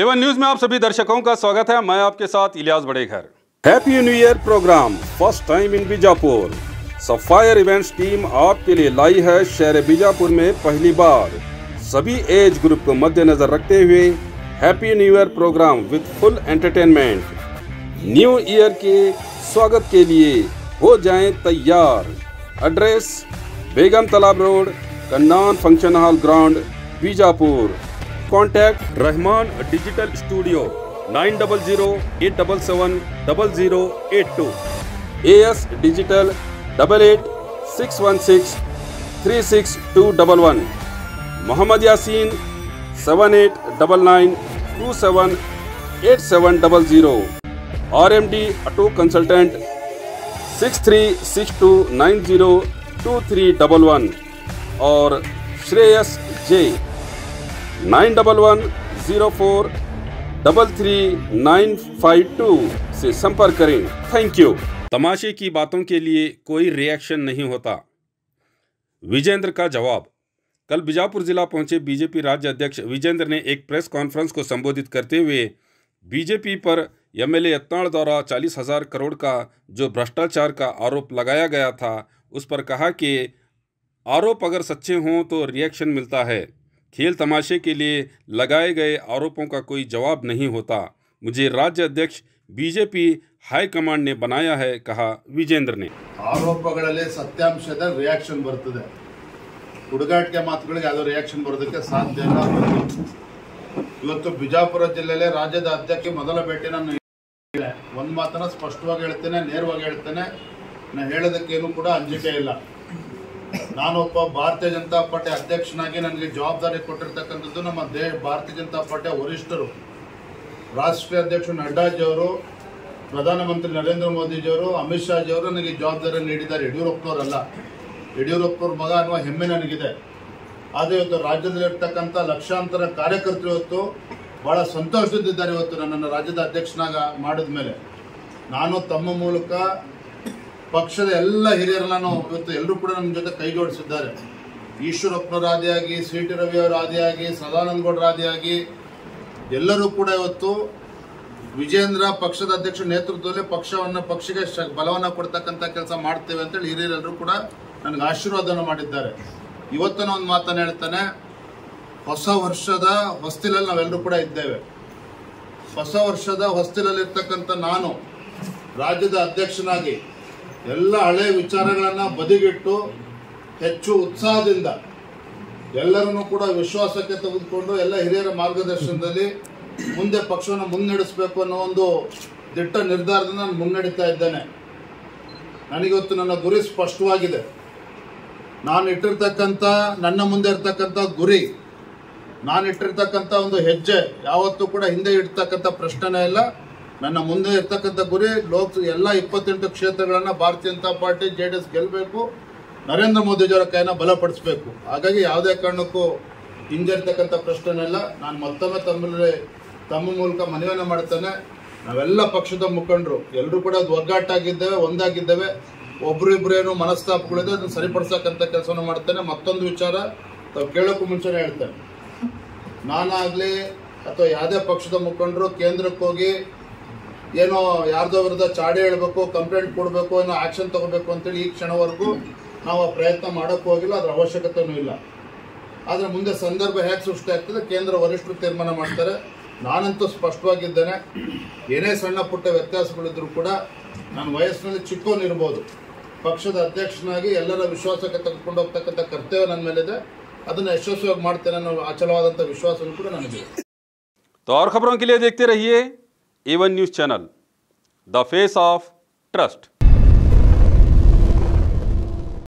Avon news में आप सभी दर्शकों का स्वागत है। मैं आपके साथ Ilyas Badeghar. Happy new year programme first time in Bijapur Sapphire events team आपके लिए लाई है शहर बीजापुर में पहली बार। सभी एज ग्रुप को मद्देनजर रखते हुए happy new year programme with full entertainment new year के स्वागत के लिए हो जाएँ तैयार। Address Begum Talab road Kannan function hall ground Bijapur contact Rahman digital studio nine double zero eight double seven double zero eight two A S digital double eight six one six three six two double one Mohammed Yasin seven eight double nine two seven eight seven double zero R M D auto consultant six three six two nine zero two three double one और Shreyas J nine double one zero four double three nine five two से संपर्क करें। Thank you तमाशे की बातों के लिए कोई रिएक्शन नहीं होता। विजेंद्र का जवाब। कल बीजापुर जिला पहुँचे बीजेपी राज्य अध्यक्ष विजेंद्र ने एक प्रेस कॉन्फ्रेंस को संबोधित करते हुए बीजेपी पर एमएलए यत्नाड़ द्वारा चालीस हज़ार करोड़ का जो भ्रष्टाचार का आरोप लगाया गया था, उस पर कहा कि आरोप अगर सच्चे हों तो रिएक्शन मिलता है। खेल तमाशे के लिए लगाए गए आरोपों का कोई जवाब नहीं होता मुझे राज्य अध्यक्ष बीजेपी हाईकमांड ने बनाया है कहा विजेंद्र ने ಆರೋಪಗಳಲ್ಲಿ ಸತ್ಯಾಂಶದ ರಿಯಾಕ್ಷನ್ ಬರ್ತದೆ ಹುಡುಗಾಟಿಕೆ ಮಾತುಗಳಿಗೆ ಯಾವುದೋ ರಿಯಾಕ್ಷನ್ ಬರೋದಕ್ಕೆ ಸಾಧ್ಯ ಇಲ್ಲ ಇವತ್ತು ಬಿಜಾಪುರ ಜಿಲ್ಲೆಯಲ್ಲಿ ರಾಜ್ಯದ ಅಧ್ಯಕ್ಷ ಮೊದಲ ಭೇಟಿ ನಾನು ನೀಡಿದೆ. ಒಂದ್ ಮಾತನ್ನ ಸ್ಪಷ್ಟವಾಗಿ ಹೇಳ್ತೇನೆ ನೇರವಾಗಿ ಹೇಳ್ತೇನೆ ನಾ ಹೇಳೋದಕ್ಕೇನು ಕೂಡ ಅಂಜಿಕೆ ಇಲ್ಲ ನಾನೊಬ್ಬ ಭಾರತೀಯ ಜನತಾ ಪಾರ್ಟಿ ಅಧ್ಯಕ್ಷನಾಗಿ ನನಗೆ ಜವಾಬ್ದಾರಿ ಕೊಟ್ಟಿರ್ತಕ್ಕಂಥದ್ದು ನಮ್ಮ ದೇ, ಭಾರತೀಯ ಜನತಾ ಪಾರ್ಟಿಯ ವರಿಷ್ಠರು. ರಾಷ್ಟ್ರೀಯ ಅಧ್ಯಕ್ಷ ನಡ್ಡಾಜಿ ಅವರು, ಪ್ರಧಾನಮಂತ್ರಿ ನರೇಂದ್ರ ಮೋದಿಜಿಯವರು, ಅಮಿತ್ ಶಾಜಿಯವರು ನನಗೆ ಜವಾಬ್ದಾರಿ ನೀಡಿದ್ದಾರೆ. ಯಡಿಯೂರಪ್ಪನವರಲ್ಲ. ಯಡಿಯೂರಪ್ಪನವ್ರ ಮಗ ಅನ್ನುವ ಹೆಮ್ಮೆ ನನಗಿದೆ. ಆದರೆ ಇವತ್ತು ರಾಜ್ಯದಲ್ಲಿರ್ತಕ್ಕಂಥ ಲಕ್ಷಾಂತರ ಕಾರ್ಯಕರ್ತರು ಇವತ್ತು ಬಹಳ ಸಂತೋಷದಿದ್ದಾರೆ ಇವತ್ತು ನನ್ನನ್ನು ರಾಜ್ಯದ ಅಧ್ಯಕ್ಷನಾಗ ಮಾಡಿದ ಮೇಲೆ ನಾನು ತಮ್ಮ ಮೂಲಕ ಪಕ್ಷದ ಎಲ್ಲ ಹಿರಿಯರನ್ನು ಇವತ್ತು ಎಲ್ಲರೂ ಕೂಡ ನಮ್ಮ ಜೊತೆ ಕೈ ಜೋಡಿಸಿದ್ದಾರೆ ಈಶ್ವರಪ್ಪನವರ ಆದಿಯಾಗಿ ಸಿ ಟಿ ರವಿ ಅವರು ಆದಿಯಾಗಿ ಸದಾನಂದ ಗೌಡರ ಆದಿಯಾಗಿ ಎಲ್ಲರೂ ಕೂಡ ಇವತ್ತು ವಿಜೇಂದ್ರ ಪಕ್ಷದ ಅಧ್ಯಕ್ಷ ನೇತೃತ್ವದಲ್ಲಿ ಪಕ್ಷವನ್ನು ಪಕ್ಷಕ್ಕೆ ಬಲವನ್ನ ಕೊಡ್ತಕ್ಕಂಥ ಕೆಲಸ ಮಾಡ್ತೇವೆ ಅಂತೇಳಿ ಹಿರಿಯರೆಲ್ಲರೂ ಕೂಡ ನನಗೆ ಆಶೀರ್ವಾದವನ್ನು ಮಾಡಿದ್ದಾರೆ. ಇವತ್ತನ ಒಂದು ಮಾತನ್ನು ಹೇಳ್ತಾನೆ. ಹೊಸ ವರ್ಷದ ಹೊಸ್ತಿಲಲ್ಲಿ ನಾವೆಲ್ಲರೂ ಕೂಡ ಇದ್ದೇವೆ. ಹೊಸ ವರ್ಷದ ಹೊಸ್ತಿಲಲ್ಲಿರ್ತಕ್ಕಂಥ ನಾನು ರಾಜ್ಯದ ಅಧ್ಯಕ್ಷನಾಗಿ ಎಲ್ಲ ಹಳೆ ವಿಚಾರಗಳನ್ನು ಬದಿಗಿಟ್ಟು ಹೆಚ್ಚು ಉತ್ಸಾಹದಿಂದ ಎಲ್ಲರನ್ನೂ ಕೂಡ ವಿಶ್ವಾಸಕ್ಕೆ ತೆಗೆದುಕೊಂಡು ಎಲ್ಲ ಹಿರಿಯರ ಮಾರ್ಗದರ್ಶನದಲ್ಲಿ ಮುಂದೆ ಪಕ್ಷವನ್ನು ಮುನ್ನಡೆಸಬೇಕು ಅನ್ನೋ ಒಂದು ದಿಟ್ಟ ನಿರ್ಧಾರದಿಂದ ನಾನು ಮುನ್ನಡೀತಾ ಇದ್ದೇನೆ. ನನಗಿವತ್ತು ನನ್ನ ಗುರಿ ಸ್ಪಷ್ಟವಾಗಿದೆ. ನಾನು ಇಟ್ಟಿರ್ತಕ್ಕಂಥ, ನನ್ನ ಮುಂದೆ ಇರ್ತಕ್ಕಂಥ ಗುರಿ, ನಾನು ಇಟ್ಟಿರ್ತಕ್ಕಂಥ ಒಂದು ಹೆಜ್ಜೆ ಯಾವತ್ತೂ ಕೂಡ ಹಿಂದೆ ಇಡ್ತಕ್ಕಂಥ ಪ್ರಶ್ನೆನೇ ಇಲ್ಲ. ನನ್ನ ಮುಂದೆ ಇರ್ತಕ್ಕಂಥ ಗುರಿ, ಲೋಕ, ಎಲ್ಲ ಇಪ್ಪತ್ತೆಂಟು ಕ್ಷೇತ್ರಗಳನ್ನು Bharatiya Janata party, J D S ಗೆಲ್ಲಬೇಕು ನರೇಂದ್ರ ಮೋದಿಜಿಯವರ ಕೈನ ಬಲಪಡಿಸಬೇಕು. ಹಾಗಾಗಿ ಯಾವುದೇ ಕಾರಣಕ್ಕೂ ಹಿಂಜರಿತಕ್ಕಂಥ ಪ್ರಶ್ನೆನೆಲ್ಲ ನಾನು ಮತ್ತೊಮ್ಮೆ ತಮ್ಮಲ್ಲಿ, ತಮ್ಮ ಮೂಲಕ ಮನವಿಯನ್ನು ಮಾಡ್ತೇನೆ ನಾವೆಲ್ಲ ಪಕ್ಷದ ಮುಖಂಡರು ಎಲ್ಲರೂ ಕೂಡ ಒಗ್ಗಟ್ಟಾಗಿದ್ದೇವೆ ಒಂದಾಗಿದ್ದೇವೆ. ಒಬ್ರು ಇಬ್ರು ಏನು ಮನಸ್ತಾಪಗಳಿದೆ, ಅದನ್ನು ಸರಿಪಡಿಸಕ್ಕಂಥ ಕೆಲಸವನ್ನು ಮಾಡ್ತೇನೆ ಮತ್ತೊಂದು ವಿಚಾರ, ತಾವು ಕೇಳೋಕ್ಕೂ ಮುಂಚೆನೇ ಹೇಳ್ತೇನೆ. ನಾನಾಗಲಿ ಅಥವಾ ಯಾವುದೇ ಪಕ್ಷದ ಮುಖಂಡರು ಕೇಂದ್ರಕ್ಕೆ ಹೋಗಿ ಏನೋ ಯಾರ್ದೋ ವಿರುದ್ಧ ಚಾಡಿ ಹೇಳ್ಬೇಕು ಕಂಪ್ಲೇಂಟ್ ಕೊಡಬೇಕು ಏನೋ ಆಕ್ಷನ್ ತಗೋಬೇಕು ಅಂತೇಳಿ ಈ ಕ್ಷಣವರೆಗೂ ನಾವು ಆ ಪ್ರಯತ್ನ ಮಾಡೋಕ್ಕೂ ಹೋಗಿಲ್ಲ ಅದ್ರ ಅವಶ್ಯಕತೆನೂ ಇಲ್ಲ ಆದರೆ ಮುಂದೆ ಸಂದರ್ಭ ಹೇಗೆ ಸೃಷ್ಟಿ ಆಗ್ತದೆ ಕೇಂದ್ರ ವರಿಷ್ಠರು ತೀರ್ಮಾನ ಮಾಡ್ತಾರೆ ನಾನಂತೂ ಸ್ಪಷ್ಟವಾಗಿದ್ದೇನೆ ಏನೇ ಸಣ್ಣ ಪುಟ್ಟ ವ್ಯತ್ಯಾಸಗಳಿದ್ರು ಕೂಡ ನಾನು ವಯಸ್ಸಿನಲ್ಲಿ ಚಿಕ್ಕವನಿರ್ಬೋದು ಪಕ್ಷದ ಅಧ್ಯಕ್ಷನಾಗಿ ಎಲ್ಲರ ವಿಶ್ವಾಸಕ್ಕೆ ತೆಗೆದುಕೊಂಡು ಹೋಗ್ತಕ್ಕಂಥ ಕರ್ತವ್ಯ ನನ್ನ ಮೇಲಿದೆ ಅದನ್ನು ಯಶಸ್ವಿಯಾಗಿ ಮಾಡ್ತೇನೆ ಅನ್ನೋ ಅಚಲವಾದಂಥ ವಿಶ್ವಾಸವೂ ಕೂಡ ನನಗಿದೆ तो और खबरों के लिए देखते रहिए Even News channel, the face of trust.